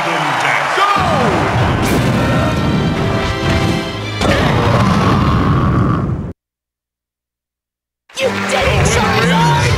sudden death. Go! You did it, Charizard!